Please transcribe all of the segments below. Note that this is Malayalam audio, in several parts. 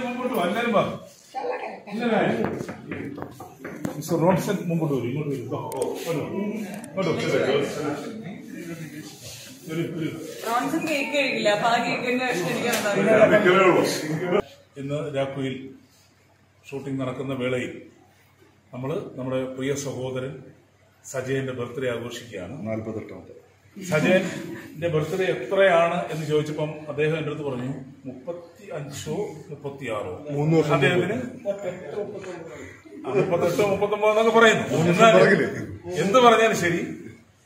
മുമ്പോട്ട് ഇന്ന് രാഖുയിൽ ഷൂട്ടിംഗ് നടക്കുന്ന വേളയിൽ നമ്മൾ നമ്മുടെ പ്രിയ സഹോദരൻ സജയന്റെ ബർത്ത്ഡേ ആഘോഷിക്കുകയാണ്. നാൽപ്പത്തെട്ടാമത്തെ സജയന്റെ ബർത്ത്ഡേ എത്രയാണ് എന്ന് ചോദിച്ചപ്പം അദ്ദേഹം എന്റെ അടുത്ത് പറഞ്ഞു മുപ്പത്തി അഞ്ചോ മുപ്പത്തി ആറോ മൂന്ന് വർഷം അദ്ദേഹത്തിന് മുപ്പത്തെട്ടോ മുപ്പത്തൊമ്പതോ എന്നൊക്കെ പറയുന്നു. എന്ത് പറഞ്ഞാലും ശരി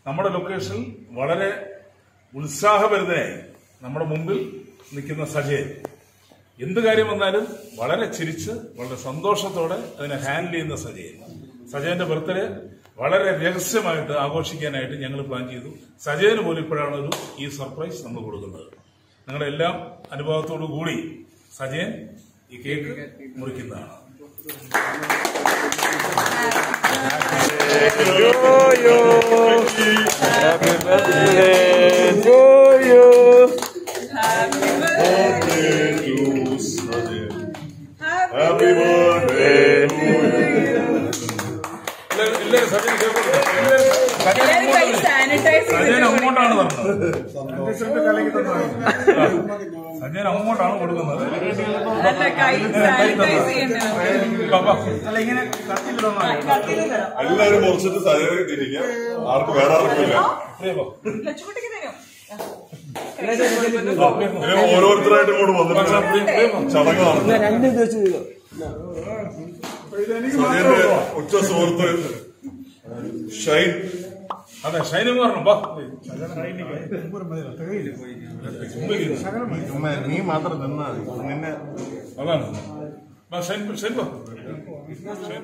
നമ്മുടെ ലൊക്കേഷൻ വളരെ ഉത്സാഹഭരിതനായി നമ്മുടെ മുമ്പിൽ നിൽക്കുന്ന സജയൻ. എന്ത് കാര്യം വന്നാലും വളരെ ചിരിച്ച് വളരെ സന്തോഷത്തോടെ അതിനെ ഹാൻഡിൽ ചെയ്യുന്ന സജയൻ. സജയന്റെ ബർത്ത്ഡേ വളരെ രഹസ്യമായിട്ട് ആഘോഷിക്കാനായിട്ട് ഞങ്ങൾ പ്ലാൻ ചെയ്തു. സജയന് പോലും ഇപ്പോഴാണ് ഒരു ഈ സർപ്രൈസ് നമ്മൾ കൊടുക്കുന്നത്. നിങ്ങളുടെ എല്ലാം അനുഭവത്തോടു കൂടി സജയൻ ഈ കേക്ക് മുറിക്കുന്നതാണ്. Happy birthday to you. Happy birthday. Sajayan അങ്ങോട്ടാണ് സജയൻ അങ്ങോട്ടാണ് കൊടുക്കുന്നത്. എല്ലാരും മുറിച്ചിട്ട് സജയനെ തിരിക്കാം ആർക്കും വേറെ ആർക്കില്ല ഓരോരുത്തരായിട്ട് ഇങ്ങോട്ട് വന്നിട്ട് ചടങ്ങാണ്. ചടങ്ങ് സജയന്റെ ഉച്ച സുഹൃത്ത് ഷൈൻ. അതെ ഷൈനും പറഞ്ഞു. ബാ നീ മാത്രം നിന്നാ നിന്നെ അതാണ്. ഷൈൻ ഷൈൻ ബാ ഷൈൻ